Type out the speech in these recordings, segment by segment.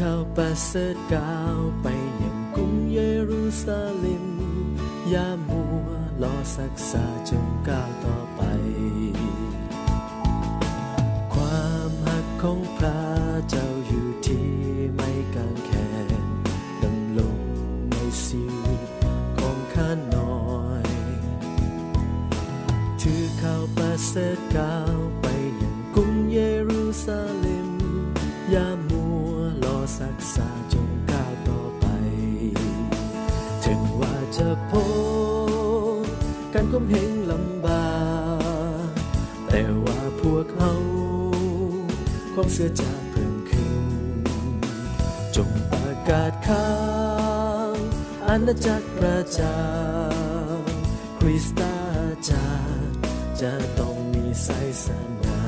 ข้าประเสริฐก้าวไปยังกรุงเยรูซาเล็มอย่ามัวรอสักษาจงก้าวต่อไป ความหักของพระเจ้าอยู่ที่ไม่การแข่งดำลงในชีวิตของข้าน้อย ถือข้าวประเสริฐก้าว กามเหงลำบากแต่ว่าพวกเขาความเสื่อจะเพิ่มขึ้น จงประกาศข่าวอาณาจักรพระเจ้าคริสตาจักรจะต้องมีไสยสนา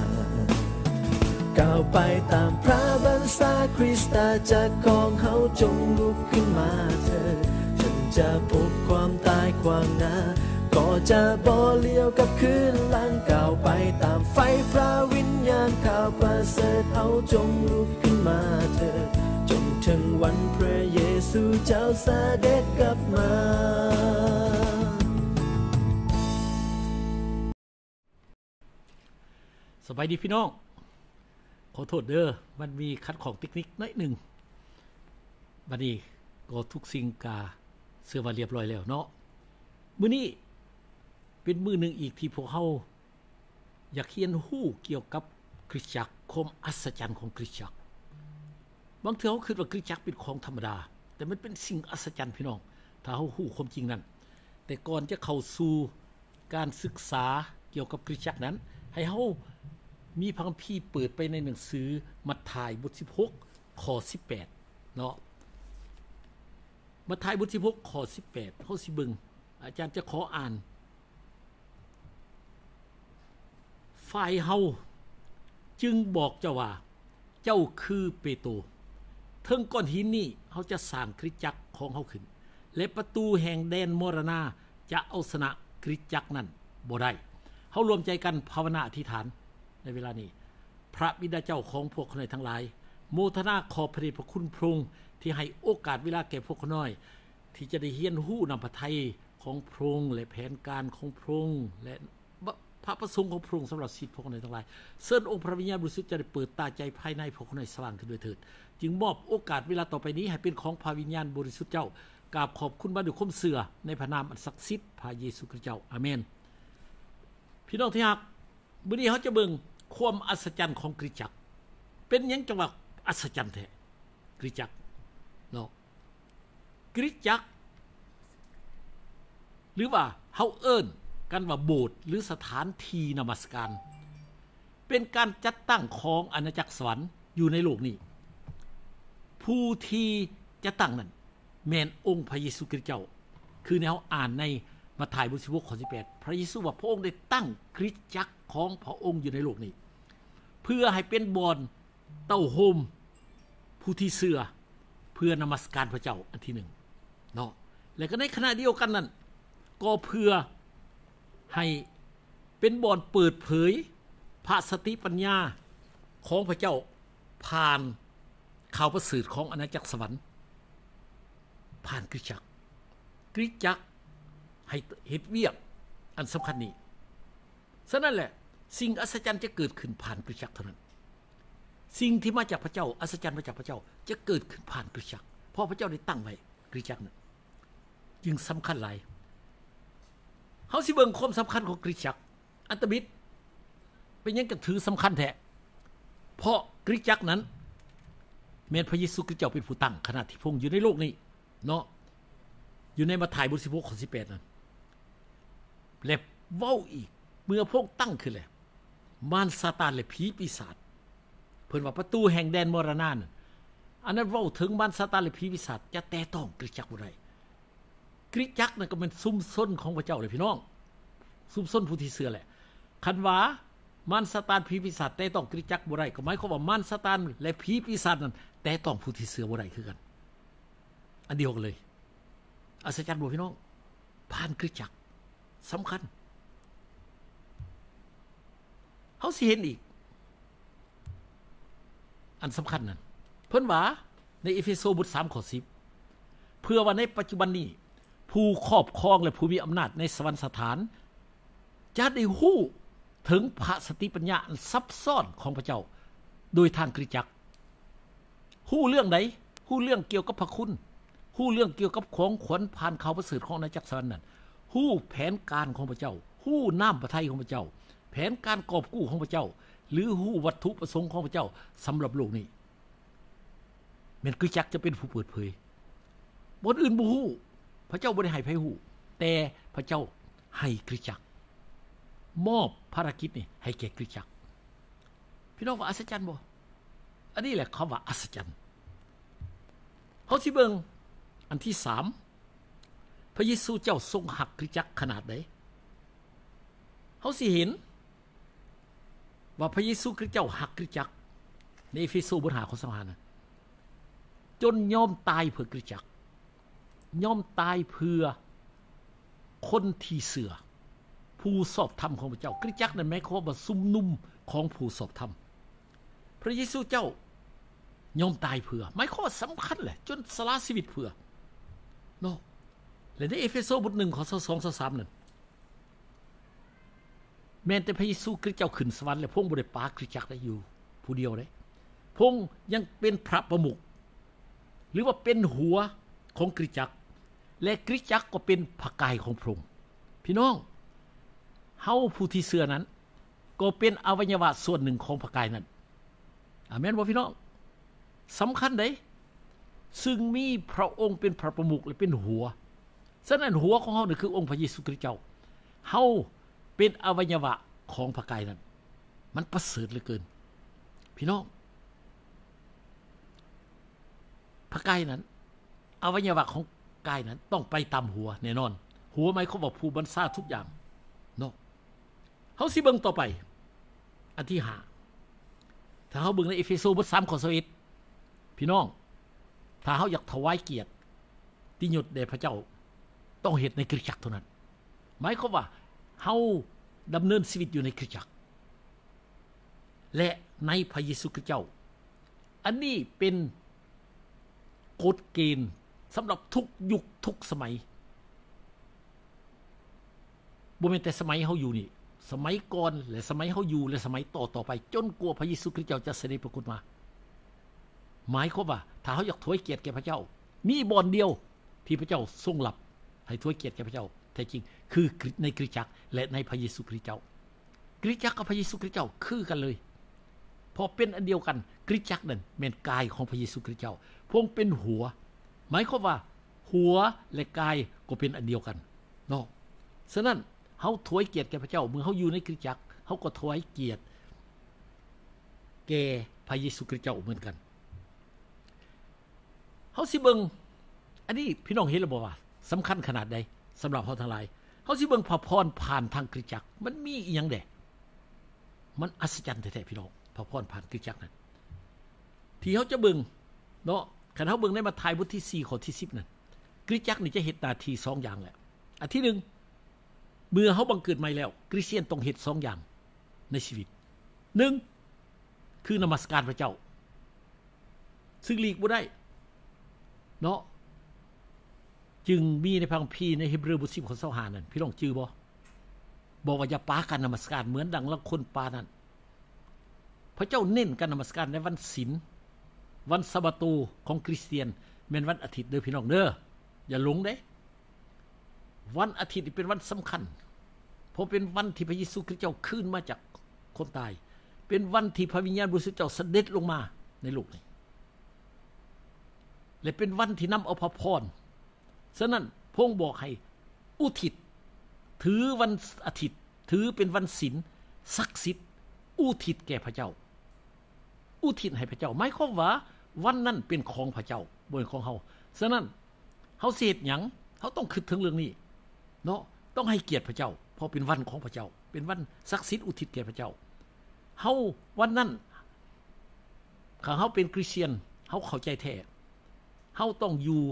ก้าวไปตามพระบัญชาคริสตาจักรของเขาจงลุกขึ้นมาเถิดฉันจะพบความตายความหนา ก็จะบ่เลี้ยวกับคืนลังเก้าไปตามไฟพระวิญญาณข่าวประเสริฐเอาจงลุกขึ้นมาเถิดจนถึงวันพระเยซูเจ้าเสด็จกลับมา สบายดีพี่น้อง ขอโทษเด้อ มันมีคัดของเทคนิคน้อยหนึ่งบัดนี้ก็ทุกสิ่งกาเสื้อว่าเรียบร้อยแล้วเนาะมื้อนี้ เป็นมือหนึ่งอีกที่พวกเฮาอยากเรียนรู้เกี่ยวกับคริสตจักรความอัศจรรย์ของคริสตจักรบางเทื่อเฮาคิดว่าคริสตจักรเป็นของธรรมดา แต่มันเป็นสิ่งอัศจรรย์พี่น้อง ถ้าเฮารู้ความจริงนั้น แต่ก่อนจะเข้าสู่การศึกษาเกี่ยวกับคริสตจักรนั้น ให้เฮามีพระคัมภีร์เปิดไปในหนังสือมัทธิวบท16ข้อ18เนาะมัทธิวบท16ข้อ18เฮาสิบิ่งอาจารย์จะขออ่าน ฝ่ายเฮาจึงบอกเจ้าว่า เจ้าคือเปโตรเทิงก้อนหินนี้เฮาจะสร้างคริสจักรของเฮาขึ้น และประตูแห่งแดนมรณาจะเอาชนะคริสจักรนั้นบ่ได้เฮารวมใจกันภาวนาอธิษฐานในเวลานี้ พระบิดาเจ้าของพวกขน้อยทั้งหลาย โมทนาขอบพระเดชพระคุณพระองค์ที่ให้โอกาสเวลาแก่พวกขน้อย ที่จะได้เฮียนหู้นำพระทัยของพระองค์และแผนการของพระองค์และ พระประสงค์ของพระองค์สำหรับชีวิพวกเขาน้อยทั้งหลายเชิญองค์พระวิญญาณบริสุทธิ์จะได้เปิดตาใจภายในพวกเขาน้อยสว่างขึ้นด้วยเถิด จึงมอบโอกาสเวลาต่อไปนี้ให้เป็นของพระวิญญาณบริสุทธิ์เจ้ากราบขอบคุณบาด้วยคมเสือในพระนามอันศักดิ์สิทธิ์พระเยซูคริสต์เจ้าอาเมน พี่น้องที่รักมื้อนี้เขาจะเบิ่งความอัศจรรย์ของคริจัก เป็นยังจังหว่าอัศจรรย์แท้คริจักเนาะคริจัก หรือว่าเฮาเอิ้น กันว่าโบสถ์หรือสถานที่นมัสการ เป็นการจัดตั้งของอาณาจักรสวรรค์อยู่ในโลกนี้ ผู้ที่จะตั้งนั้นแมนองค์พระเยซูคริสต์เจ้า คือแนวอ่านในมาถ่ายบท16ข้อ18พระเยซูว่าพระองค์ได้ตั้งคริสตจักรของพระองค์อยู่ในโลกนี้ เพื่อให้เป็นบอนเต้าโฮมผู้ที่เสื่อเพื่อนมัสการพระเจ้าอันที่หนึ่งเนาะและก็ในขณะเดียวกันนั้นก็เพื่อ ให้เป็นบอนเปิดเผยพระสติปัญญาของพระเจ้าผ่านข่าวประเสริฐของอาณาจักรสวรรค์ ผ่านคริจักรคริจักให้เฮ็ดเวียกอันสำคัญนี้ฉะนั้นแหละ สิ่งอัศจรรย์จะเกิดขึ้นผ่านคริจักเท่านั้น สิ่งที่มาจากพระเจ้า อัศจรรย์มาจากพระเจ้าจะเกิดขึ้นผ่านคริจักเพราะพระเจ้าได้ตั้งไว้คริจักนั้นจึงสำคัญหลาย เฮาสิเบิ่งความสำคัญของคริจัก อันตมิตรเป็นยังก็ถือสำคัญแท้เพราะคริจักนั้นแม้นพระเยซูคริสต์เจ้าเป็นผู้ตั้งขณะที่พงค์อยู่ในโลกนี้ เนาะอยู่ในมัทธิวบท16ข้อ18นั้นและเว้าอีก เมื่อพวกตั้งขึ้นแล้วมารซาตานและผีปีศาจเพิ่นว่าประตูแห่งแดนมรณะนั่นอันนั้นเว้าถึงมารซาตานและผีปีศาจจะแตะต้องคริจักบ่ได้ ริจักนั่นก็เป็นซุมซนของพระเจ้าเลยพี่น้อง ซุมซนผู้ที่เชื่อแหละ คันว่ามารซาตานผีปีศาจแตะต้องคริจักบ่ได้ก็หมายความว่ามารซาตานและผีปีศาจนั้นแตะต้องผู้ที่เชื่อบ่ได้คือกัน อันเดียวกันเลยอัศจรรย์บ่พี่น้อง ผ่านคริจักสำคัญเฮาสิเห็นอีก อันสำคัญนั่นเพิ่นว่าในเอเฟโซบท3ข้อ10เพื่อว่าในปัจจุบันนี้ ผู้ครอบครองและผู้มีอำนาจในสวรรคสถาน จะได้ฮู้ถึงพระสติปัญญาซับซ้อนของพระเจ้า โดยทางคริสตจักรฮู้เรื่องใดฮู้เรื่องเกี่ยวกับพระคุณฮู้เรื่องเกี่ยวกับของขวัญผ่านเขาประเสริฐของอาจักรสวรรค์นั้นฮู้แผนการของพระเจ้าฮู้น้ำพระทัยของพระเจ้า แผนการกอบกู้ของพระเจ้า หรือฮู้วัตถุประสงค์ของพระเจ้าสำหรับโลกนี้แม่นคริสตจักรจะเป็นผู้เปิดเผยบนอื่นบ่ฮู้ พระเจ้าบ่ได้ให้ไผฮู้แต่พระเจ้าให้คริสจักร มอบภารกิจนี่ให้แก่คริสจักร พี่น้องว่าอัศจรรย์บ่อันนี้แหละคำว่าอัศจรรย์เฮาสิเบิงอันที่สามพระเยซูเจ้าทรงหักคริสจักรขนาดใดเฮาสิเห็น ว่าพระเยซูคริสต์เจ้าหักคริสจักรในเอเฟโซบทหาข้อสัมพันธ์จนยอมตายเพื่อคริสจักร ยอมตายเพื่อคนที่เสือ ผู้สอบธรรมของพระเจ้า คริสตจักรนั้นหมายความว่าซุ่มนุ่มของผู้สอบธรรม พระเยซูเจ้ายอมตายเพื่อหมายความว่าสำคัญแหละจนสละชีวิตเพื่อเนาะและในเอเฟโซบท1ข้อ2 2 3นั่นแม้แต่พระเยซูคริสต์เจ้าขึ้นสวรรค์แล้วพงบ่ได้ปาคริสตจักรได้อยู่ ผู้เดียวเด้พงยังเป็นพระประมุขหรือว่าเป็นหัว ของคริสตจักร และคริสตจักรก็เป็นพระกายของพระองค์พี่น้องเฮาผู้ที่เชื่อนั้น ก็เป็นอวัยวะส่วนหนึ่งของพระกายนั้นอาเมนบ่พี่น้องสำคัญเด้ซึ่งมีพระองค์เป็นพระประมุขและเป็นหัวฉะนั้นหัวของเฮานี่คือองค์พระเยซูคริสต์เจ้าเฮาเป็นอวัยวะของพระกายนั้น มันประเสริฐเหลือเกิน พี่น้องพระกายนั้น อวัยวะของกายนั้นต้องไปตามหัวแน่นอน หัวหมายเขาบอกผู้บรรซาทุกอย่างเนาะเฮาสิเบิ่งต่อไป อันที่5ถ้าเฮาเบิ่งในเอเฟโซบท3ข้อ21พี่น้อง ถ้าเฮาอยากถวายเกียรติที่ยศแด่พระเจ้า ต้องเฮ็ดในคริสตจักรเท่านั้น หมายความว่าเฮาดำเนินชีวิตอยู่ในคริสตจักร และในพระเยซูคริสต์เจ้า อันนี้เป็นกฎเกณฑ์ สำหรับทุกยุคทุกสมัยบ่แม่นแต่สมัยเฮาอยู่นี่ สมัยก่อนและสมัยเฮาอยู่และสมัยต่อต่อไป จนกว่าพระเยซูคริสต์เจ้าจะเสด็จปรากฏมา หมายความว่า ถ้าเฮาอยากถวยเกียรติแก่พระเจ้า มีบ่อนเดียวที่พระเจ้าทรงรับ ให้ถวยเกียรติแก่พระเจ้าแท้จริง คือในคริสตจักรและในพระเยซูคริสต์เจ้าคริสตจักรกับพระเยซูคริสต์เจ้าคือกันเลยพอเป็นอันเดียวกันคริสตจักรนั้นแม่นกายของพระเยซูคริสต์เจ้าพวงเป็นหัว หมายความว่า หัวและกายก็เป็นอันเดียวกันเนาะฉะนั้นเฮาถวายเกียรติแก่พระเจ้าเมื่อเฮาอยู่ในคริสตจักรเฮาก็ถวายเกียรติแก่พระเยซูคริสต์เจ้าเหมือนกันเฮาสิเบิงอันนี้พี่น้องเห็นแล้วบ่ว่าสำคัญขนาดใดสำหรับเฮาทั้งหลายเฮาสิเบิ่งพระพรผ่านทางคริสตจักร มันมีอีหยังแดมันอัศจรรย์แท้ๆพี่น้องพระพรผ่านคริสตจักรนั้นที่เฮาจะเบิงเนาะ คันเฮาเบิ่งในมัทธิวบทที่4ข้อที่10นั่นคริสตจักนี่จะเฮ็ดหน้าที่2อย่างแหละอันที่1เมื่อเฮาบังเกิดใหม่แล้ว คริสเตียนต้องเฮ็ด2องอย่างในชีวิต1คือนมัสการพระเจ้า ซึ่งหลีกบ่ได้ เนาะจึงมีในพังพีในฮิบรูบท10ข้อ25นั่นพี่น้องจื้อบ่บอกว่าอย่าปากันนมัสการเหมือนดังละคนปานั่นพระเจ้าเน้นกันนมัสการในวันศีล วันสะบาตูของคริสเตียนแม่นวันอาทิตย์เด้อพี่น้องเด้ออย่าหลงเด้ วันอาทิตย์เป็นวันสำคัญ เพราะเป็นวันที่พระเยซูคริสต์เจ้าขึ้นมาจากคนตาย เป็นวันที่พระวิญญาณบริสุทธิ์เจ้าเสด็จลงมาในโลกนี้และเป็นวันที่นำเอาพระพรฉะนั้นพงบอกให้อุทิศถือวันอาทิตย์ ถือเป็นวันศีลศักดิ์สิทธิ์อุทิศแก่พระเจ้า อุทิศให้พระเจ้าหมายความว่า วันนั้นเป็นของพระเจ้าบนของเฮาฉะนั้นเฮาเสียหยังเฮาต้องคิดถึงเรื่องนี้ เนาะต้องให้เกียรติพระเจ้า เพราะเป็นวันของพระเจ้า เป็นวันศักดิ์สิทธิ์อุทิศแก่พระเจ้าเฮาวันนั้นถ้าเฮาเป็นคริสเตียนเฮาเข้าใจแท้เฮาต้องอยู่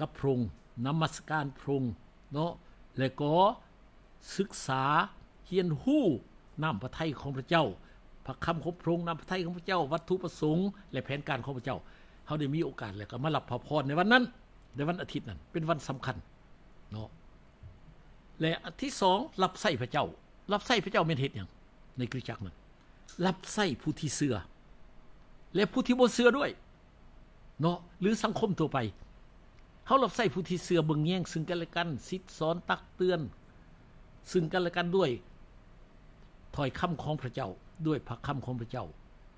กับพระองค์นมัสการพระองค์เนาะและก็ศึกษาเรียนรู้น้ำพระทัยของพระเจ้า พระคำของพระองค์นำพระทัยของพระเจ้า วัตถุประสงค์และแผนการของพระเจ้าเฮาได้มีโอกาสแล้วก็มารับพระพรในวันนั้น ในวันอาทิตย์นั้น เป็นวันสำคัญเนาะและอันที่2รับใส่พระเจ้า รับใส่พระเจ้าเป็นเฮ็ดหยังในคริสตจักรนั้นรับใส่ผู้ที่เชื่อและผู้ที่บ่เชื่อด้วยเนาะหรือสังคมทั่วไปเฮารับใส่ผู้ที่เชื่อเบิ่งแย่งซึ่งกันและกันสิทสอนตักเตือน ซึ่งกันและกันด้วย ถอยคำของพระเจ้า ด้วยพระคำของพระเจ้า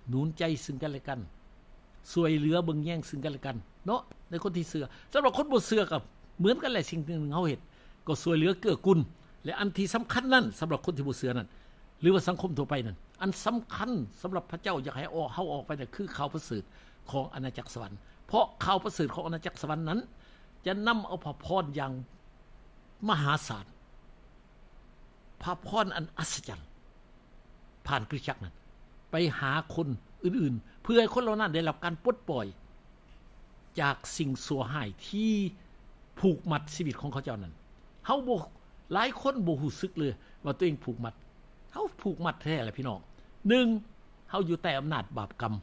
หนุนใจซึ่งกันและกันสวยเหลือเบิงแย่งซึ่งกันและกัน เนาะในคนที่เชื่อสำหรับคนบ่เชื่อกับเหมือนกันแหละสิ่งหนึ่งเฮาเฮ็ดก็สวยเหลือเกื้อกูลและอันที่สำคัญนั้นสำหรับคนที่บ่เชื่อนั้นหรือว่าสังคมทั่วไปนั้นอันสำคัญสำหรับพระเจ้าอยากให้ออกเฮาออกไปนั่นคือข่าวประเสริฐของอาณาจักรสวรรค์เพราะข่าวประเสริฐของอาณาจักรสวรรค์นั้น จะนำเอาพระพรอย่างมหาศาลพระพรอันอัศจรรย์ ผ่านคริสตจักรนั้น ไปหาคนอื่นๆ เพื่อให้คนเหล่านั้นได้รับการปลดปล่อย จากสิ่งสัวหายที่ผูกมัดชีวิตของเขาเจ้านั้นเฮาบหลายคนบ่รู้สึกเลยว่าตัวเองผูกมัดเฮาผูกมัดแท้แหละพี่น้อง1เฮาอยู่ใต้อำนาจบาปกรรม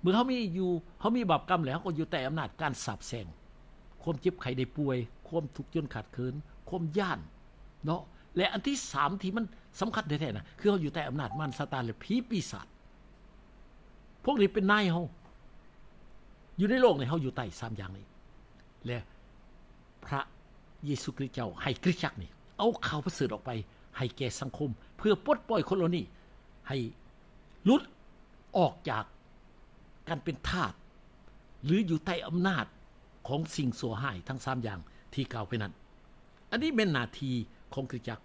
เมื่อเฮามีอยู่เฮามีบาปกรรมแล้วเฮาก็อยู่ใต้อำนาจการสาบแช่งความเจ็บไข้ได้ป่วย ความทุกข์จนขาดเคินความย่าน เนาะ และอันที่3ที่มันสำคัญแท้ๆนะคือเฮาอยู่ใต้อำนาจมารซาตานและผีปีศาจพวกนี้เป็นนายเฮาอยู่ในโลกนี้เฮาอยู่ใต้3อย่างนี้ และพระเยซูคริสต์เจ้าให้คริสตจักรนี่ เอาข่าวประเสริฐออกไป ให้แก่สังคม เพื่อปลดปล่อยคนเหล่านี้ให้ลุดออกจากการเป็นทาสหรืออยู่ใต้อำนาจของสิ่งสัวหายทั้ง3อย่างที่กล่าวไปนั้น อันนี้เป็นนาทีของคริสตจักร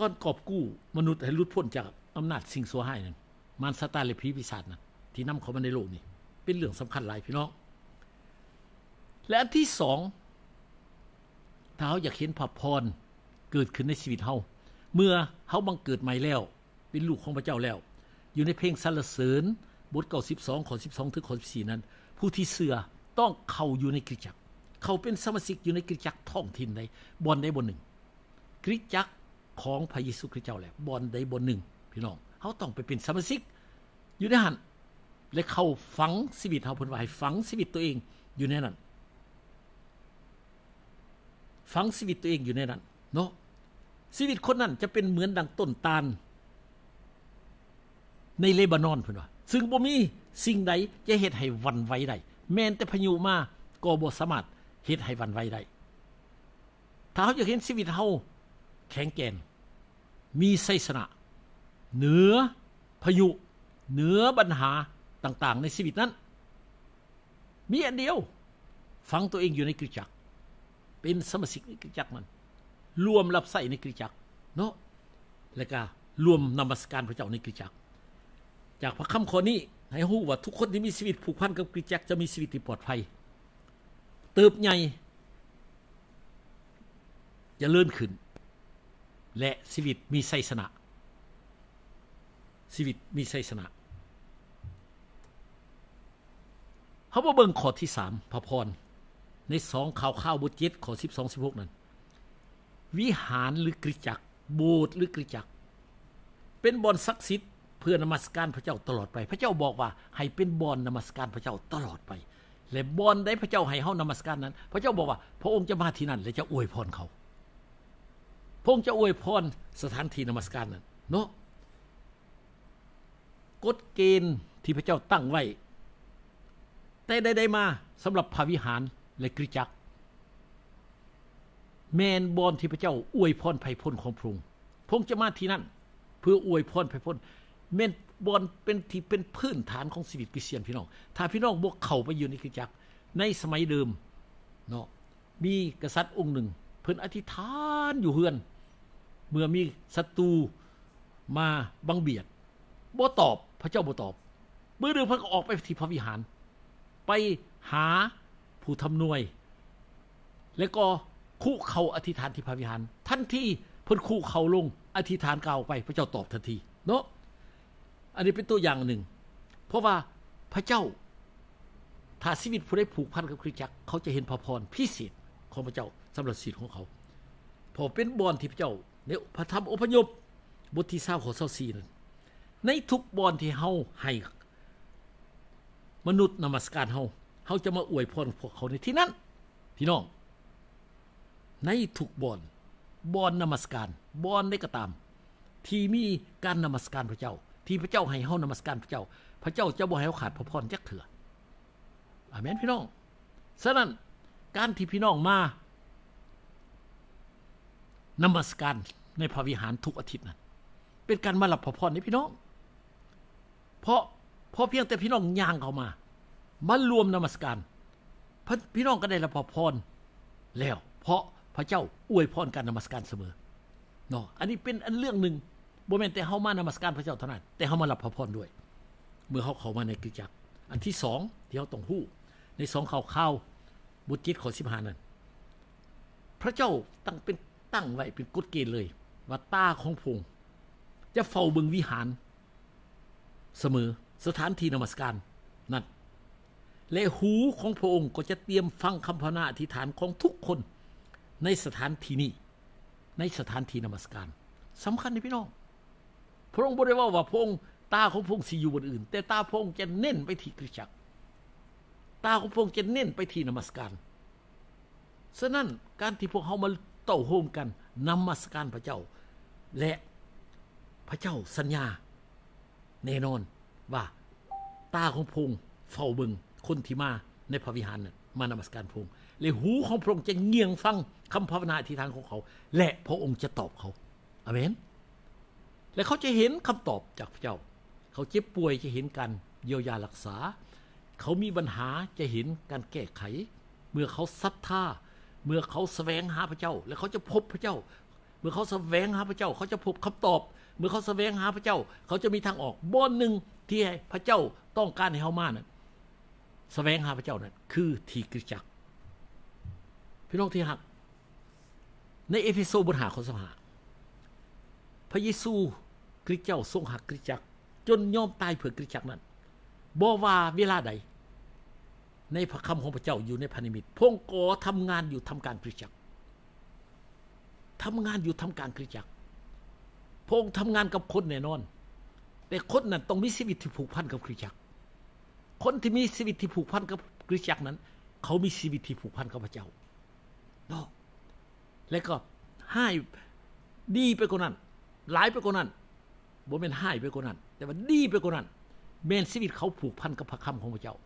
ก่อนกอบกู้มนุษย์ให้หลุดพ้นจากอำนาจสิ่งสัวหายนั้นมารซาตานและผีปีศาจนั้นที่นำเขามาในโลกนี้เป็นเรื่องสำคัญหลายพี่น้อง และอันที่2ถ้าเฮาอยากเห็นพระพรเกิดขึ้นในชีวิตเฮาเมื่อเฮาบังเกิดใหม่แล้ว เป็นลูกของพระเจ้าแล้ว อยู่ในเพลงสรรเสริญบท92ข้อ12ถึงข้อ14นั้น ผู้ที่เชื่อต้องเข้าอยู่ในคริสตจักร เขาเป็นสมาชิกอยู่ในคริสตจักรท้องถิ่นใดบ่อนใดบ่อนหนึ่งคริสตจักร ของพระเยซูคริสต์เจ้าแหละบอนใดบอนหนึ่ง พี่น้องเฮาต้องไปเป็นสมาชิกอยู่ในหันและเข้าฝังชีวิตเฮาเพิ่นว่าให้ฝังชีวิตตัวเองอยู่ในนั้นฝังชีวิตตัวเองอยู่ในนั้นเนาะชีวิตคนนั้นจะเป็นเหมือนดังต้นตาล ในเลบานอนพุ่นว่าซึ่งบ่มีสิ่งใดจะเฮ็ดให้วันไหวได้แม้นแต่พายุมาก็บ่สามารถเฮ็ดให้วันไหวได้ถ้าเฮาอยากเห็นชีวิตเฮาแข็งแกร่ง มีชัยชนะเหนือพายุ เหนือปัญหาต่างๆ ในชีวิตนั้น มีอันเดียว ฟังตัวเองอยู่ในคริสตจักเป็นสมาชิกในคริสตจักมัน รวมรับใช้ในคริสตจักเนาะแล้วก็รวมนมัสการพระเจ้าในคริสตจักจากพระคำข้อนี้ให้ฮู้ว่าทุกคนที่มีชีวิตผูกพันกับคริสตจักจะมีชีวิตที่ปลอดภัย เติบใหญ่จะเลื่อนขึ้น และชีวิตมีชัยชนะชีวิตมีชัยชนะเฮาบ่เบิ่งข้อที่3พระพร ใน2ข่าวข่าวบท7ข้อ12 16นั้น วิหารหรือกริจักโบสถ์หรือกริจัก เป็นบ่อนศักดิ์สิทธิ์เพื่อนมัสการพระเจ้าตลอดไป พระเจ้าบอกว่าให้เป็นบ่อนนมัสการพระเจ้าตลอดไป และบ่อนได้พระเจ้าให้เฮานมัสการนั้น พระเจ้าบอกว่า พระองค์จะมาที่นั่นและจะอวยพรเขา พงค์จะอวยพรสถานที่นมัสการนั้นเนาะกฎเกณฑ์ที่พระเจ้าตั้งไว้ แต่ใดๆมาสำหรับพระวิหารและกริจัก แมนบอนที่พระเจ้า อวยพรไผพ้นของพระองค์พงจะมาที่นั่น เพื่ออวยพรไผพ้นแมนบอนเป็นที่เป็นพื้นฐานของชีวิตคริสเตียนพี่น้อง ถ้าพี่น้องบ่เข้าไปอยู่ในคริจัก ในสมัยเดิมเนาะมีกษัตริย์องค์หนึ่ง พิ่นอธิษฐานอยู่เฮือน เมื่อมีศัตรูมาบังเบียดบ่ตอบพระเจ้าบ่ตอบ เมื่อเดือพิ่นก็ออกไปที่พระวิหาร ไปหาผู้ทำนวย แล้วก็คู่เขาอธิษฐานที่พระวิหารทันทีเพิ่นคู่เขาลง อธิษฐานกล่าวไปพระเจ้าตอบทันทีเนาะอันนี้เป็นตัวอย่างหนึ่ง เพราะว่าพระเถ้าชีวิตผู้ใดผูกพันกับคริสตจักรเขาจะเห็นพระพรพิเศษของพระเจ้า สำหรับชีวิตของเขา พอเป็นบอนที่พระเจ้าในพระธรรมอพยพบทที่20ข้อ24นั้นในทุกบอนที่เฮาให้มนุษย์นมัสการเฮาเฮาจะมาอวยพรพวกเขาในที่นั้น พี่น้อง ในทุกบอนบอนนมัสการบอนได้ก็ตาม ที่มีการนมัสการพระเจ้า ที่พระเจ้าให้เฮานมัสการพระเจ้า พระเจ้าจะบ่ให้เฮาขาดพระพรจักเถื่ออาเมนพี่น้องฉะนั้นการที่พี่น้องมา นมัสการในพระวิหารทุกอาทิตย์นั้นเป็นการมารับพระพรนี่พี่น้อง เพราะเพราะเพียงแต่พี่น้องย่างเข้ามามารวมนมัสการพี่น้องก็ได้รับพระพรแล้ว เพราะพระเจ้าอวยพรการนมัสการเสมอเนาะอันนี้เป็นอันเรื่องหนึ่งบ่แม่นแต่เฮามานมัสการพระเจ้าเท่านั้นแต่เฮามารับพระพรด้วย เมื่อเฮาเข้ามาในกิจจักร อันที่สองที่เฮาต้องฮู้ ในสองข่าวข่าวบุตรจิตข้อ15นั้น พระเจ้าตั้งเป็น ตั้งไว้เป็นกฎเกณฑ์เลย ว่าตาของพงจะเฝ้าเบิงวิหาร เสมอสถานที่นมัสการนั่นและหูของพระองค์ก็จะเตรียมฟังคำภาวนาอธิษฐานของทุกคนในสถานที่นี้ ในสถานที่นมัสการสำคัญในพี่น้อง พระองค์บ่ได้ว่าว่าพระองค์ตาของพระองค์สิอยู่บนอื่น แต่ตาพระองค์จะเน้นไปที่คริสตจักร ตาของพระองค์จะเน้นไปที่นมัสการฉะนั้นการที่พวกเขามา เต้าโฮมกันนมัสการพระเจ้า และพระเจ้าสัญญา แน่นอนว่าตาของพงค์เฝ้าเบิงคนที่มาในพระวิหารนั้นมานมัสการพระองค์และหูของพระองค์จะเงียงฟังคำภาวนาอธิษฐานของเขา และพระองค์จะตอบเขาอเมน และเขาจะเห็นคำตอบจากพระเจ้า เขาเจ็บป่วยจะเห็นการเยียวยารักษา เขามีปัญหาจะเห็นการแก้ไข เมื่อเขาศรัทธา เมื่อเขาแสวงหาพระเจ้า และเขาจะพบพระเจ้า เมื่อเขาแสวงหาพระเจ้า เขาจะพบคำตอบ เมื่อเขาแสวงหาพระเจ้า เขาจะมีทางออกบอนหนึ่งที่พระเจ้าต้องการให้เฮามานั้นแสวงหาพระเจ้านั้นคือที่กริจักพี่น้องที่หัก ในเอเฟโซบทหาข้อสหาพระเยซูคริสต์เจ้าทรงหักคริสตจักร จนยอมตายเพื่อคริสตจักรนั้นบ่ว่าเวลาใด ในพระคำของพระเจ้าอยู่ในพันธมิตรพงกอทำงานอยู่ทำการคริสตจักรทำงานอยู่ทำการคริสตจักรพงทำงานกับคนแน่นอน แต่คนนั้นต้องมีชีวิตที่ผูกพันกับคริสตจักร คนที่มีชีวิตที่ผูกพันกับคริสตจักรนั้น เขามีชีวิตที่ผูกพันกับพระเจ้าเนาะและก็ให้ดีไปกว่านั้น หลายไปกว่านั้นบ่แม่นใหายไปกว่านั้น แต่ว่าดีไปกว่านั้นแม่นชีวิตเขาผูกพันกับพระคำของพระเจ้า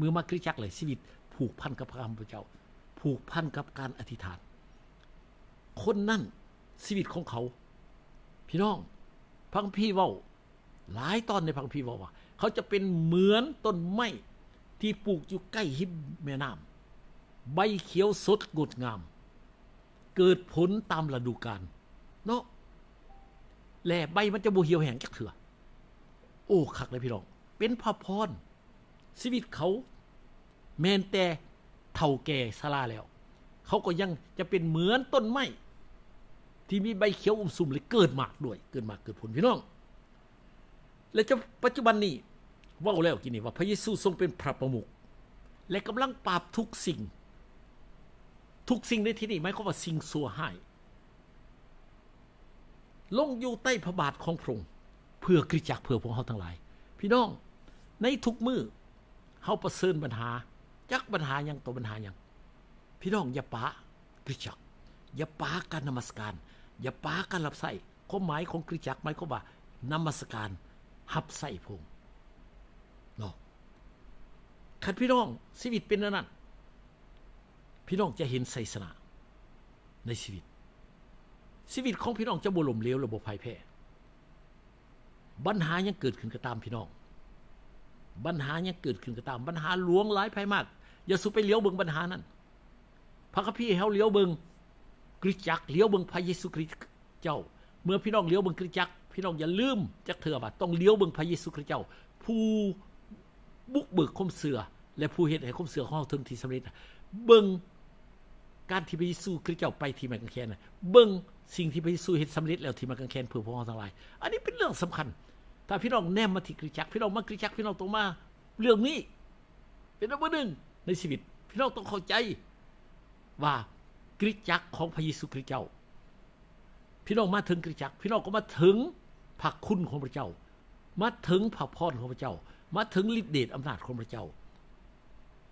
มื่อมาคริสจักรเลยชีวิต ผูกพันกับพระคำพระเจ้า ผูกพันกับการอธิษฐาน คนนั่นชีวิตของเขา พี่น้องพังพี่ว้าหลายตอนในพังพี่ว้าว่า เขาจะเป็นเหมือนต้นไม้ที่ปลูกอยู่ใกล้หิมแม่น้ำใบเขียวสดงดงาม เกิดผลตามฤดูกาลเนาะแลใบมันจะบ่เหี่ยวแห้งจักเถื่อโอ้คักเลยพี่น้องเป็นพระพร ชีวิตเขาแมนแต่เฒ่าแก่สลาแล้ว เขาก็ยังจะเป็นเหมือนต้นไม้ที่มีใบเขียวอุ้มสุ่มเลยเกิดมากด้วย เกิดมากเกิดผลพี่น้อง และจะปัจจุบันนี้ว่าแล้วกินนี่ว่าพระเยซูทรงเป็นพระประมุขและกำลังปราบทุกสิ่ง ทุกสิ่งในที่นี้หมายความว่าสิ่งสัวหายลงอยู่ใต้พระบาทของพระองค์เพื่อกริจักเพื่อพวกเขาทั้งหลาย พี่น้องในทุกมือ เฮาประเสริญปัญหา จักปัญหายังตัวปัญหายัง พี่น้องอย่าปากริจักอย่าปาการนมัสการ อย่าปาการรับใส่ความหมายของกริจักหมายความว่านมัสการหับใส่พงเนาะขัดพี่น้องชีวิตเป็นนั้นพี่น้องจะเห็นไสสนาในชีวิต ชีวิตของพี่น้องจะบ่ล่มเหลวระบบภัยแพ้ปัญหายังเกิดขึ้นก็ตามพี่น้อง ปัญหายังเกิดขึ้นก็ตาม ปัญหาหลวงหลายภัยมาก อย่าสุไปเลี้ยวเบิงปัญหานั้นพระคัมภีร์เฮาเลี้ยวเบิงกริจักเลี้ยวเบิงพระเยซูคริสต์เจ้า เมื่อพี่น้องเลี้ยวเบิงกริจัก พี่น้องอย่าลืมจักเถื่อว่าต้องเลี้ยวเบิงพระเยซูคริสต์เจ้า ผู้บุกเบิกคมเสือ และผู้เฮ็ดให้คมเสือของเฮาถึงที่สำเร็จเบิงการที่พระเยซูคริสต์เจ้าไปที่ไม้กางเขนเบิงสิ่งที่พระเยซูเห็นสำเร็จแล้วที่มากางเขนเพื่อพวกเราทั้งหลาย อันนี้เป็นเรื่องสำคัญ ถ้าพี่น้องแนมมาที่คริสจักรพี่น้องมาคริสจักรพี่น้องต้องมา เรื่องนี้ เป็นอันดับหนึ่งในชีวิต พี่น้องต้องเข้าใจ ว่าคริสจักรของพระเยซูคริสต์เจ้า พี่น้องมาถึงคริสจักรพี่น้องก็มาถึงพระคุณของพระเจ้า มาถึงพระพรของพระเจ้า มาถึงฤทธิเดชอำนาจของพระเจ้า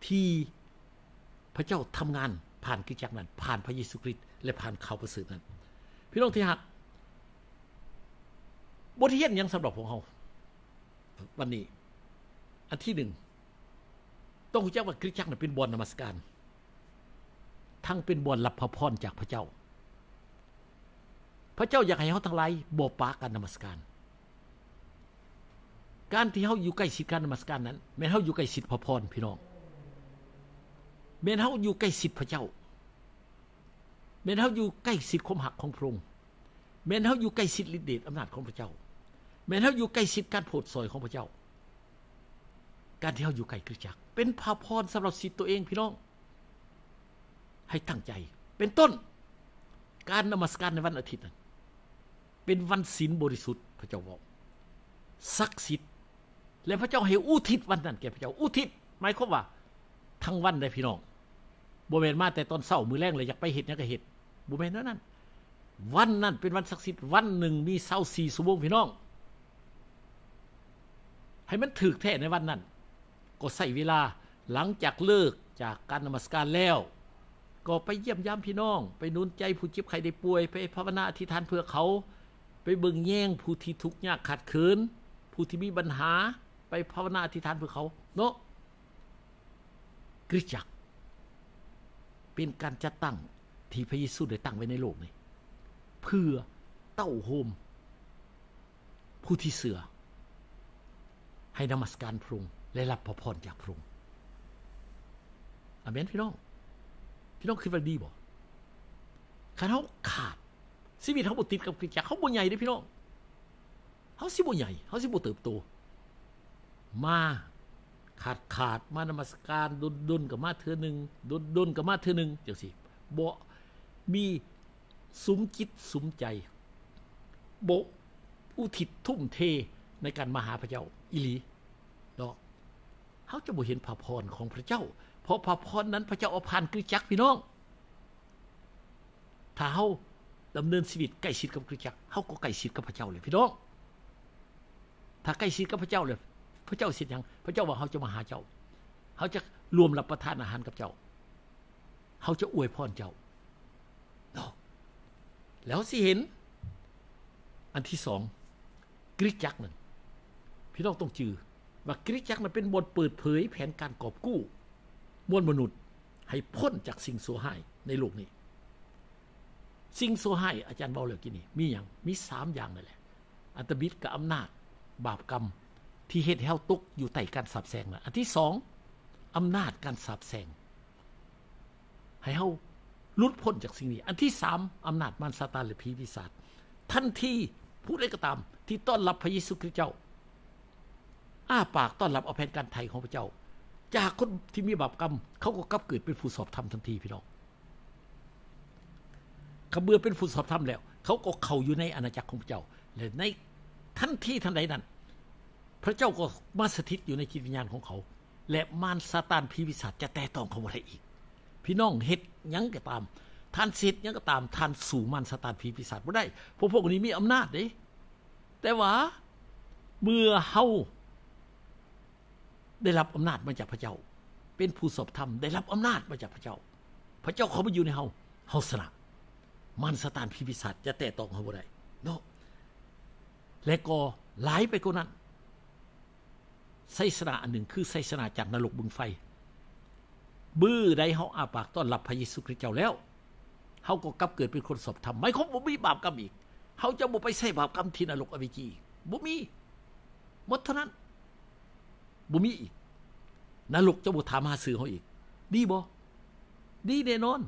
ที่พระเจ้าทำงานผ่านกิจจักนั้น ผ่านพระเยซูคริสต์และผ่านข่าวประเสริฐนั้น พี่น้องที่ฮัก บทเรียนยังสำหรับของเฮาวันนี้ อันที่หนึ่ง ต้องรู้จักว่าคริสตจักรเป็นบอนนมัสการ ทั้งเป็นบอนรับพระพรจากพระเจ้า พระเจ้าอยากให้เฮาทั้งหลายบ่ปากันนมัสการ การที่เฮาอยู่ใกล้ชิดการนมัสการนั้นแม้เฮาอยู่ใกล้ชิดพระพรพี่น้องแม้เฮาอยู่ใกล้ชิดพระเจ้าแม้เฮาอยู่ใกล้ชิดความหักของพระองค์แม้เฮาอยู่ใกล้ชิดฤทธิ์เดชอำนาจของพระเจ้า แม้นเฮาอยู่ใกล้ชิดการโปรดสอยของพระเจ้า การที่เฮาอยู่ใกล้คริสตจักร เป็นพระพรสำหรับสิทธิ์ตัวเองพี่น้อง ให้ตั้งใจ เป็นต้น การนมัสการในวันอาทิตย์นั้นเป็นวันศีลบริสุทธิ์พระเจ้าบอกศักดิ์สิทธิ์และพระเจ้าให้อุทิศวันนั้นแก่พระเจ้าอุทิศหมายความว่า ทั้งวันได้พี่น้องบ่แมนมาแต่ตอนเช้ามือแรงเลยอยากไปเฮ็ดหยังก็เฮ็ดบ่แม่นนั้นวันนั้นเป็นวันศักดิ์สิทธิ์วันหนึ่งมี24ชั่วโมงพี่น้อง ให้มันถึกแท้ในวันนั้น ก็ใส่เวลาหลังจากเลิกจากการนมัสการแล้ว ก็ไปเยี่ยมยามพี่น้อง ไปนุนใจผู้จ็บไข้ได้ป่วย ไปภาวนาอธิษฐานเพื่อเขา ไปเบิ่งแย่งผู้ที่ทุกข์ยากขัดเขินผู้ที่มีปัญหา ไปภาวนาอธิษฐานเพื่อเขา เนาะกริจัก เป็นการจัดตั้งที่พระเยซูได้ตั้งไว้ในโลกนี้เพื่อเต้าโฮมผู้ที่เสือ ให้นมัสการพระองและรับพระพรจากพระองอเมนพี่น้อง พี่น้องคิดว่าดีบ่คันเฮาขาดชีวิตเฮาบ่ติดกับคริจักรเฮาบ่ใหญ่เด้พี่น้องเฮาสิบ่ใหญ่เฮาสิบ่เติบโต มาขาดขาดมานมัสการดุนดุนกับมาเทื่อนึงดุนดุนกับมาเทื่อนึงจังซี่บ่มีสุมจิตสุมใจบ่อุทิศทุ่มเท ในการมาหาพระเจ้าอีหลีเนาะเขาจะบ่เห็นพระพรของพระเจ้า เพราะพระพรนั้นพระเจ้าเอาผ่านคริจักพี่น้องถ้าเฮาดำเนินชีวิตใกล้ชิดกับคริจักเฮาก็ใกล้ชิดกับพระเจ้าเลยพี่น้องถ้าใกล้ชิดกับพระเจ้าเลยพระเจ้าสิทธิ์ยังพระเจ้าว่าเฮาจะมาหาเจ้าเฮาจะรวมรับประทานอาหารกับเจ้าเฮาจะอวยพรเจ้าเนาะแล้วสิเห็น อันที่สองกริจักนั่น พี่น้องต้องจือว่ากริสตจักรนั้นเป็นบทเปิดเผยแผนการกอบกู้ มวลมนุษย์ ให้พ้นจากสิ่งโซหายในโลกนี้ สิ่งโซหายอาจารย์เบาเลยกินนี่มีอย่างมีสามอย่างนั่นแหละ อัตบิดกับอำนาจ บาปกรรม ที่เฮ็ดให้เฮาตกอยู่ใต้การสับแซงนะอันที่สองอำนาจการสับแซงให้เฮาลุดพ้นจากสิ่งนี้ อันที่สามอำนาจมารซาตานหรือผีปีศาจทันทีผู้ใดก็ตาม ที่ต้อนรับพระเยซูคริสต์เจ้า อ้าปากต้อนรับเอาแผนการไทยของพระเจ้า จากคนที่มีบาปกรรม เขาก็กลับเกิดเป็นผู้สอบธรรมทันทีพี่น้องเขาเมื่อเป็นผู้สอบธรรมแล้ว เขาก็เข้าอยู่ในอาณาจักรของพระเจ้าและในทันทีทันใดนั้น พระเจ้าก็มาสถิตอยู่ในจิตวิญญาณของเขา และมารซาตานผีปีศาจจะแตะต้องเขาบ่ได้อีก พี่น้องเฮ็ดยังก็ตามท่านเสร็จยังก็ตามท่านสู่มารซาตานผีปีศาจบ่ได้พราะพวกนี้มีอำนาจเด้แต่ว่าเมื่อเฮา ได้รับอำนาจมาจากพระเจ้า เป็นผู้สอบธรรมได้รับอำนาจมาจากพระเจ้า พระเจ้าเขามาอยู่ในเฮาเฮาสนะมันสตานพิพิศาจจะแตะต้องเฮาบ่ได้เนาะและก็หลายไปกว่านั้นไสสนาอันหนึ่งคือไสสนาจากนรกบึงไฟ บื้อใดเฮาอาปากต้อนรับพระเยซูคริสต์เจ้าแล้วเฮาก็กลับเกิดเป็นคนสอบธรรมไม่ครบบ่มีบาปกรรมอีกเฮาจะบ่ไปใส่บาปกรรมที่นรกอเวจีบ่มีหมดเท่านั้น บ่มีอีกนรกจะบ่ถามหาซื้อเฮาอีก ดีบ่ดีแน่นอน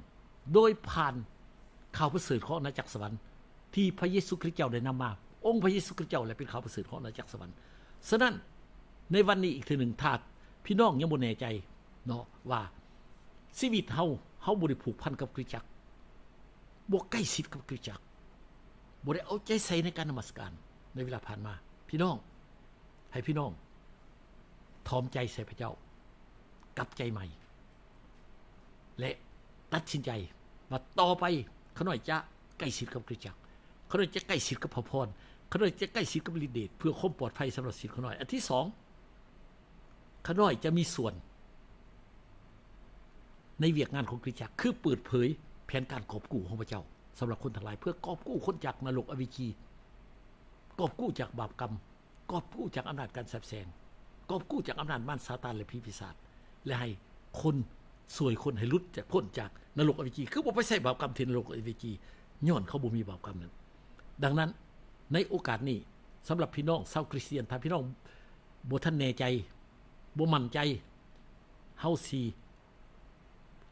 โดยผ่านข่าวประเสริฐของอาณาจักรสวรรค์ที่พระเยซูคริสต์เจ้าได้นำมา องค์พระเยซูคริสต์เจ้าแหละเป็นข่าวประเสริฐของอาณาจักรสวรรค์ฉะนั้นในวันนี้อีกทีหนึ่งถ้าพี่น้องยังบ่แน่ใจเนาะว่าชีวิตเฮาเฮาบ่ได้ผูกพันกับคริสตจักรบ่ใกล้ชิดกับคริสตจักรบ่ได้เอาใจใส่ในการนมัสการในเวลาผ่านมา พี่น้อง ให้พี่น้อง ทอมใจใส่พระเจ้ากลับใจใหม่ และตัดสินใจว่าต่อไปเขาหน่อยจะใกล้ชิดกับคริสตจักรเขาหน่อยจะใกล้ชิดกับพระพรเขาหน่อยจะใกล้ชิดกับฤทธิ์เดชเพื่อความปลอดภัยสำหรับสิทธิ์เขาหน่อย อันที่สองขน้อยจะมีส่วน ในเวียกงานของคริสตจักรคือเปิดเผยแผนการกอบกู้ของพระเจ้าสำหรับคนทั้งหลาย เพื่อกอบกู้คนจากนรกอวิชีกอบกู้จากบาปกรรมกอบกู้จากอำนาจการแสบแสง กอบกู้จากอำนาจมารซาตานและผีปีศาจและให้คนสวยคนให้ลุดจากพ้นจากนรกอวิชีคือบ่ไปใส่บาปกรรมที่นรกอวิชีย้อนเขาบ่มีบาปกรรมนั้น ดังนั้นในโอกาสนี้สำหรับพี่น้องชาวคริสเตียนถ้าพี่น้องบ่ทันแน่ใจบ่มั่นใจเฮาสิ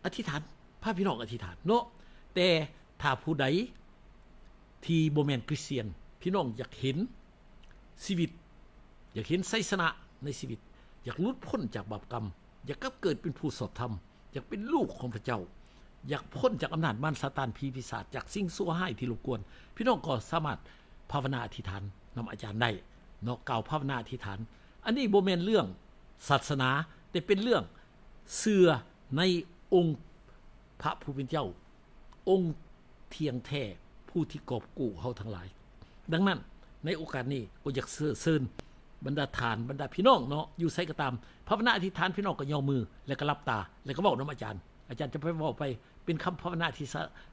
อธิษฐานพาพี่น้องอธิษฐานเนาะแต่ถ้าผู้ใดที่บ่แม่นคริสเตียน พี่น้องอยากเห็นชีวิต อยากเห็นไสสนะ ในชีวิต อยากลุดพ้นจากบาปกรรม อยากกลับเกิดเป็นผู้สอบธรรม อยากเป็นลูกของพระเจ้า อยากพ้นจากอำนาจมารซาตานผีปีศาจจากสิ่งชั่วร้ายที่รบกวน พี่น้องก็สามารถภาวนาอธิษฐานนำอาจารย์ได้เนาะกล่าวภาวนาอธิษฐาน อันนี้โบ่แม่นเรื่องศาสนาแต่เป็นเรื่องเสื่อในองค์พระผู้เป็นเจ้า องค์เทียงแท้ผู้ที่กอบกู้เฮาทั้งหลาย ดังนั้นในโอกาสนี้ก็อยากเชิญ บรรดาทานบรรดาพี่น้องเนาะอยู่ไสก็ตามภาวนาอธิษฐานพี่น้องก็ย่อมือแล้วก็รับตา แล้วก็เว้านำอาจารย์ อาจารย์จะไปเว้าไปเป็นคำภาวนาที่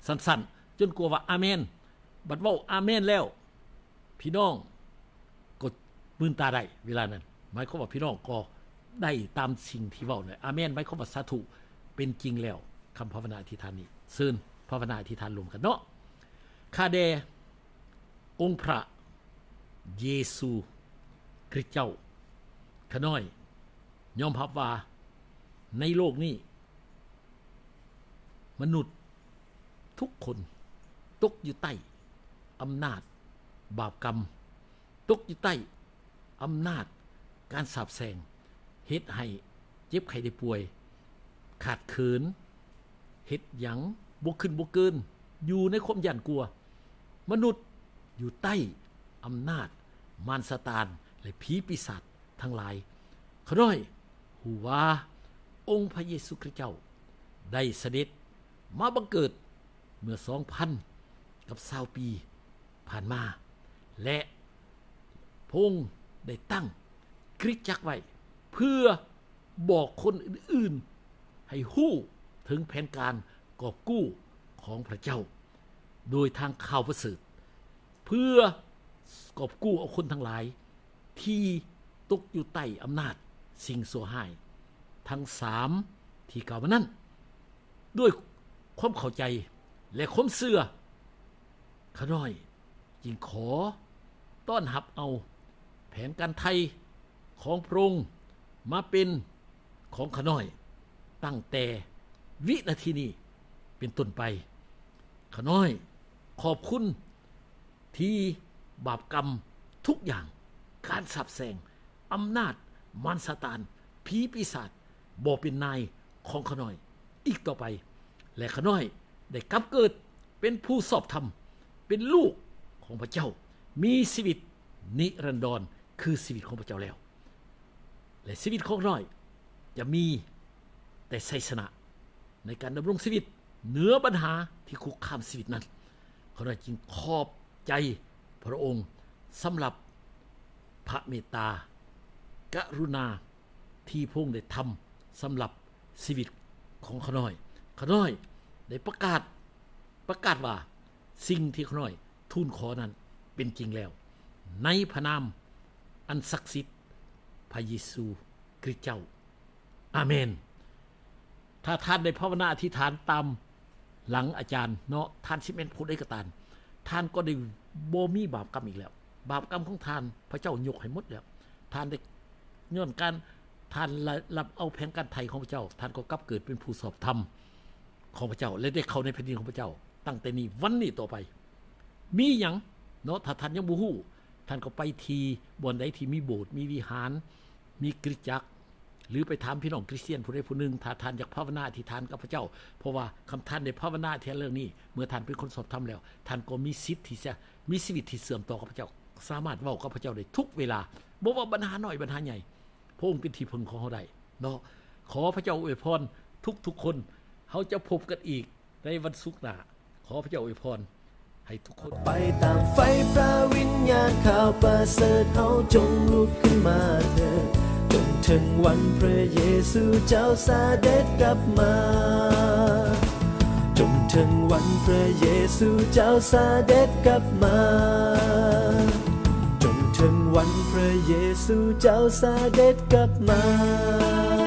สั้นๆ จนกลัวว่าอาเมน บัดว้าอาเมนแล้ว พี่น้องกดมืนตาได้เวลานั้นหมายความว่าพี่น้องก็ได้ตามสิ่งที่เว้านั่นอาเมนหมายความว่าสาธุเป็นจริงแล้วคำภาวนาอธิษฐานนี้เชิญภาวนาอธิษฐานรวมกันเนาะข้าแด่องค์พระเยซู คริสเจ้าขน้อยยอมรับว่า ในโลกนี้ มนุษย์ทุกคนตกอยู่ใต้อำนาจ บาปกรรม ตกอยู่ใต้อำนาจ การสาบแสงเฮ็ดให้เจ็บไข้ได้ป่วย ขาดเขินเฮ็ดหยังบ่ขึ้นบ่เกิน อยู่ในความย่นกลัว มนุษย์อยู่ใต้อำนาจ มารซาตาน และผีปีศาจทั้งหลายขน้อยหูว่าองค์พระเยซูคริสต์เจ้า ได้เสด็จมาบังเกิดเมื่อ2,000กับ20ปีผ่านมา และพงได้ตั้งคริสตจักรไว้ เพื่อบอกคนอื่นๆ ให้หู้ถึงแผนการกอบกู้ของพระเจ้า โดยทางข่าวประเสริฐเพื่อกอบกู้เอาคนทั้งหลาย ที่ตกอยู่ใต้อำนาจสิ่งสัวหาย ทั้ง3ที่กล่าวมานั้นด้วยความเข้าใจและความเสื่อขน้อยจึงขอต้อนรับเอาแผนการไทยของพระองค์มาเป็นของขน้อย ตั้งแต่วินาทีนี้เป็นต้นไป ขน้อยขอบคุณที่บาปกรรมทุกอย่าง การสับแสงอำนาจมารซาตานผีปีศาจบ่เป็นนายของขน้อย อีกต่อไป และขน้อยได้กลับเกิดเป็นผู้สอบธรรม เป็นลูกของพระเจ้า มีชีวิตนิรันดรคือชีวิตของพระเจ้าแล้ว และชีวิตของน้อย จะมีแต่ไสสนะในการดำรงชีวิตเหนือปัญหาที่คุกคามชีวิตนั้นขน้อยจึงขอบใจพระองค์สำหรับ พระเมตตากรุณาที่พงได้ทำสำหรับชีวิตของขน้อย ขน้อยได้ประกาศประกาศว่า สิ่งที่ขน้อยทูลขอนั้นเป็นจริงแล้ว ในพระนามอันศักดิ์สิทธิ์พระเยซูคริสต์เจ้า อาเมน ถ้าท่านได้ภาวนาอธิษฐานตามหลังอาจารย์เนาะท่านสิเป็นผู้ใดก็ตามท่านก็ได้โบมีบาปกรรมอีกแล้ว บาปกรรมของทาน พระเจ้ายกให้หมดแล้วทานได้ย้อนการทานรับเอาแผนการไทยของพระเจ้าท่านก็กลับเกิดเป็นผู้สอบธรรมของพระเจ้า และได้เข้าในแผ่นดินของพระเจ้า ตั้งแต่นี้วันนี้ต่อไป มีหยังเนาะถ้าท่านยังบ่ฮู้ท่านก็ไปทีบนใดที่มีโบสถ์มีวิหาร มีคริจักหรือไปถามพี่น้องคริสเตียนผู้ใดผู้หนึ่งถ้าท่านอยากภาวนาอธิษฐานกับพระเจ้า เพราะว่าคำท่านได้ภาวนาแทนเรื่องนี้ เมื่อท่านเป็นคนสอบธรรมแล้วท่านก็มีสิทธิ์ที่จะมีชีวิตที่เสื่อมต่อกับพระเจ้า สามารถเว้ากับพระเจ้าได้ทุกเวลาบ่ว่าปัญหาหน่อยปัญหาใหญ่พระองค์เป็นที่พึ่งของเขาได้เนาะขอพระเจ้าอวยพรทุกทุกคนเขาจะพบกันอีกในวันศุกร์หน้าขอพระเจ้าอวยพรให้ทุกคนไปตามไฟพระวิญญาณข่าวประเสริฐเอาจงลุกขึ้นมาเถิดจนถึงวันพระเยซูเจ้าสาเด็จกลับมาจนถึงวันพระเยซูเจ้าสาเด็จกลับมา วันพระเยซูเจ้าสาเด็จกลับมา